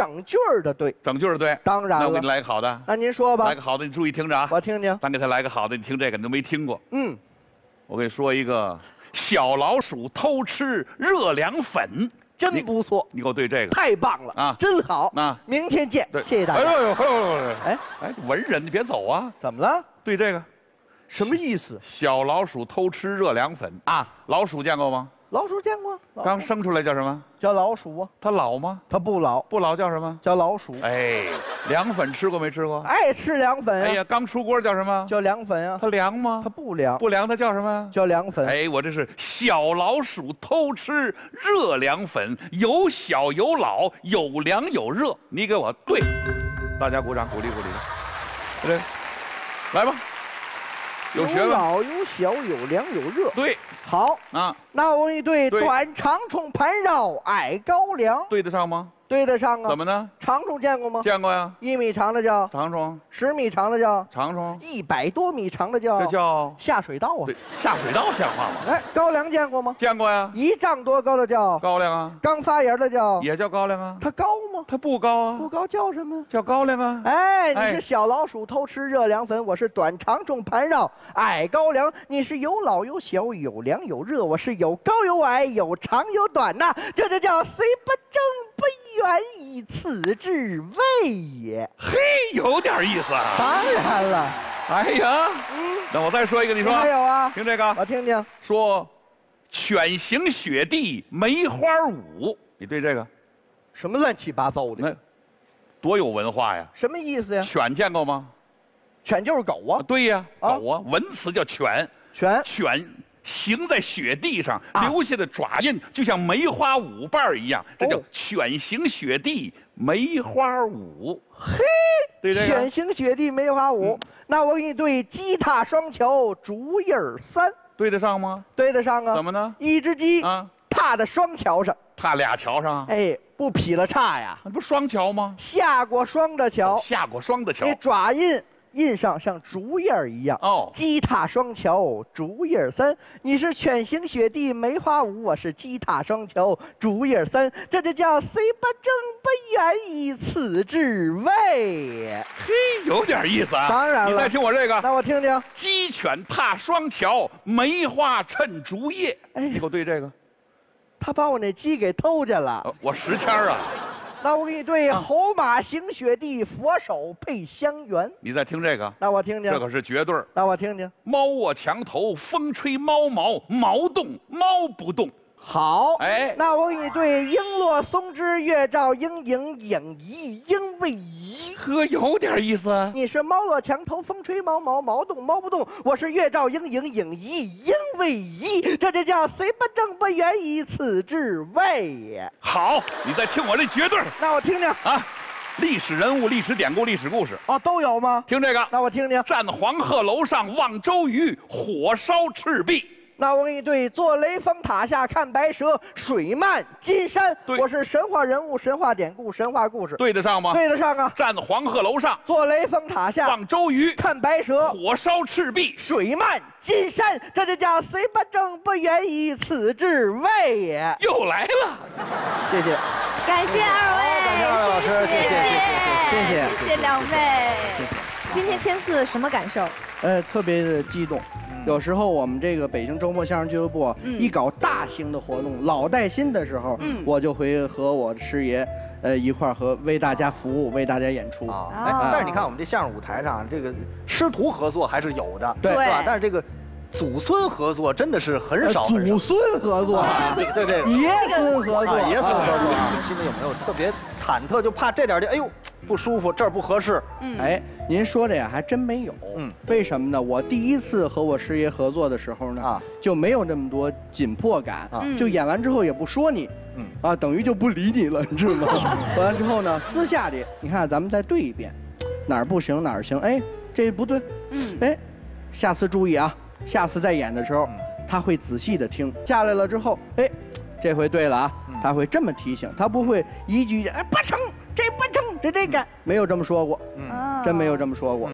整句儿的对。整句儿对。当然了那我给你。来个好的，那您说吧来，个好的，你注意听着啊。我听听。咱给他来个好的，你听这个你都没听过。嗯，我给你说一个，小老鼠偷吃热凉粉，真不错，你给我对这个。太棒了啊真好。啊，明天见，对，谢谢大家。哎呦呦呦哎，哎，文人你别走啊，怎么了？对这个，什么意思小老鼠偷吃热凉粉，啊？老鼠见过吗？老鼠见过，刚生出来叫什么？叫老鼠啊，它老吗？它不老，不老叫什么？叫老鼠。哎，凉粉吃过没吃过？爱吃凉粉啊，哎呀，刚出锅叫什么？叫凉粉啊，它凉吗它？不凉，不凉它叫什么？叫凉粉。哎，我这是小老鼠偷吃热凉粉，有小有老，有凉有热。你给我对，大家鼓掌鼓励鼓励。对，来吧，有学问。老有小，有凉有热。对好，啊，那我问一对对短长虫盘绕，矮高粱，对得上吗？对得上啊。怎么呢？长虫见过吗？见过呀？一米长的叫，长虫，十米长的叫，长虫，一百多米长的叫，这叫下水道啊对。下水道像话吗？哎，高粱见过吗？见过呀？一丈多高的叫，高粱啊，刚发芽的叫，也叫高粱啊。它高吗？它不高啊，不高叫什么？叫高粱啊。哎，你哎是小老鼠偷吃热凉粉，我是短长虫盘绕矮高粱。你是有老有小，有凉有热，我是有高有矮，有长有短呐、这就叫虽不争不远矣，此之谓也。嘿，有点意思啊。当然了，哎呀，嗯，那我再说一个，你说。还有啊，听这个，我听听，说犬行雪地梅花舞，你对这个？什么乱七八糟的，那多有文化呀？什么意思呀？犬见过吗？犬就是狗啊，对呀，啊。狗啊，文词叫犬，犬。犬行在雪地上啊留下的爪印，就像梅花舞瓣儿一样，这叫哦犬行雪地梅花舞。嘿，对这个，犬行雪地梅花舞。那我给你对鸡踏双桥竹叶儿三，对得上吗？对得上啊？怎么呢？一只鸡啊，踏在双桥上，踏俩桥上，哎，不劈了叉呀，那不双桥吗？下过双的桥，下过双的桥这。爪印印上像竹叶儿一样。哦，鸡踏双桥，竹叶儿三。你是犬行雪地梅花舞，我是鸡踏双桥，竹叶三。这就叫虽不争不远以，此之谓。嘿，有点意思啊。当然了你再听我这个，那我听听，鸡犬踏双桥，梅花衬竹叶。哎你给我对这个，他把我那鸡给偷去了。呃我十签儿啊。那我给你对啊猴马行雪地，佛手配香橼。你再听这个，那我听听，这可是绝对儿。那我听听。猫卧墙头，风吹猫毛，毛动猫不动。好，哎那我给你对璎珞松枝，月照莺影，影移莺未移。呵，有点意思啊。你是猫落墙头，风吹毛毛，毛动猫不动。我是月照莺影，影移莺未移。这就叫虽不正不远以，此之谓也。好，你再听我这绝对那我听听，啊，历史人物、历史典故、历史故事，哦，都有吗？听这个。那我听听。站黄鹤楼上望周瑜，火烧赤壁。那我跟你对，坐雷峰塔下看白蛇，水漫金山。我是神话人物、神话典故、神话故事，对得上吗？对得上啊！站黄鹤楼上，坐雷峰塔下，望周瑜看白蛇，火烧赤壁，水漫金山。这就叫虽不正不远，以此之外也。又来了，谢谢，感谢二位，感谢二老师，谢谢，谢谢，谢谢两位。今天天赐什么感受？呃，特别的激动。有时候我们这个北京周末相声俱乐部一搞大型的活动，老带新的时候，嗯。我就会和我的师爷，呃，一块儿和为大家服务，为大家演出。哎，但是你看我们这相声舞台上，这个师徒合作还是有的，对。是吧？但是这个祖孙合作真的是很呃少祖。孙合作，啊对对对，爷孙合作，啊，爷孙合作啊。心里有没有特别忐忑，就怕这点儿的，哎呦不舒服，这儿不合适。嗯，哎，您说这呀还真没有。嗯，为什么呢？我第一次和我师爷合作的时候呢，啊。就没有那么多紧迫感，啊。嗯。就演完之后也不说你，嗯。啊，等于就不理你了，你知道吗？完了之后呢，私下里你看咱们再对一遍，哪儿不行哪儿行，哎，这不对，嗯，哎，下次注意啊，下次再演的时候，嗯。他会仔细的听，下来了之后，哎，这回对了啊，嗯他会这么提醒，他不会一句哎不成，这不成，这这个没有这么说过，嗯。哦真没有这么说过。